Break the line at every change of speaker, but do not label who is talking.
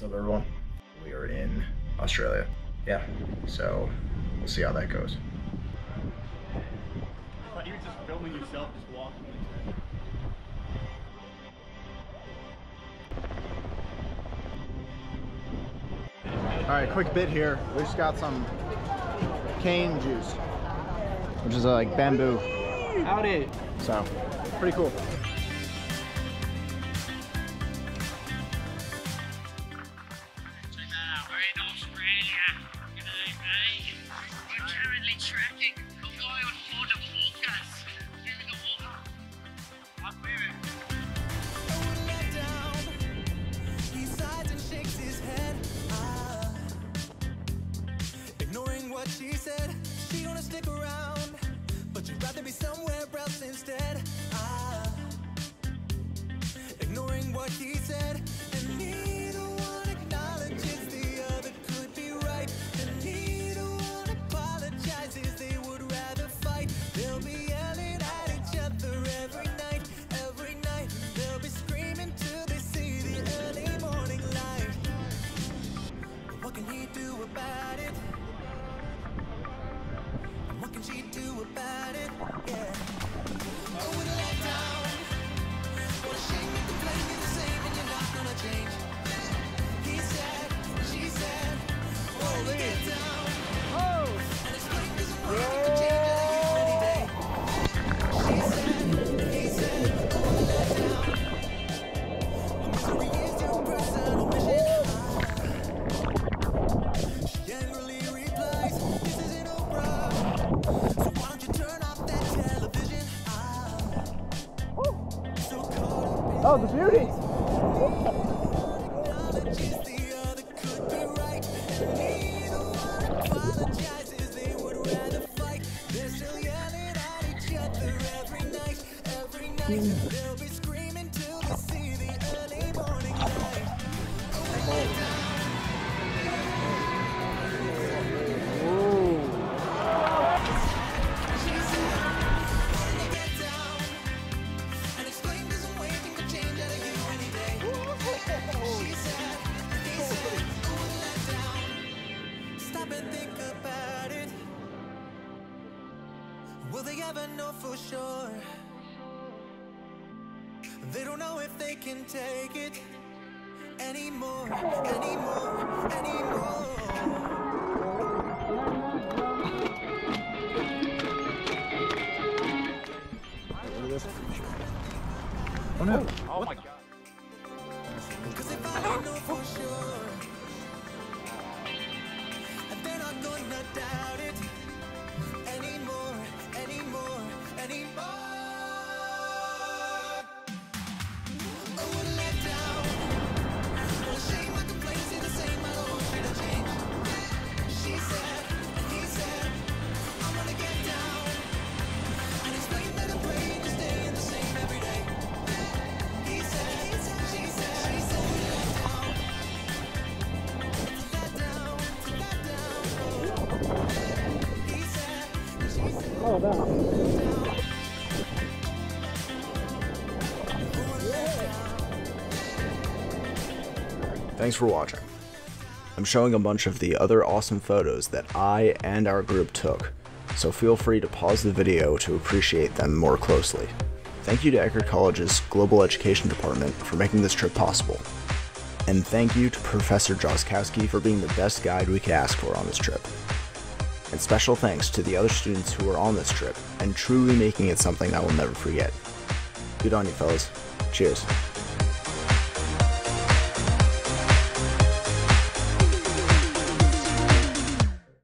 What's up, everyone? We are in Australia. Yeah, so we'll see how that goes.
I thought you were just filming yourself just walking.
All right, quick bit here. We just got some cane juice, which is uh, like bamboo.
Howdy.
So, pretty cool.
Be somewhere else instead. Ah. Ignoring what he said, and neither Yeah. Oh, the
beauty!
acknowledges Will they ever know for sure? They don't know if they can take it anymore, anymore, anymore.
Oh no.
Oh my god.
Thanks for watching. I'm showing a bunch of the other awesome photos that I and our group took, so feel free to pause the video to appreciate them more closely. Thank you to Eckerd College's Global Education Department for making this trip possible. And thank you to Professor Joskowski for being the best guide we could ask for on this trip. And special thanks to the other students who were on this trip and truly making it something I will never forget. Good on you, fellas. Cheers.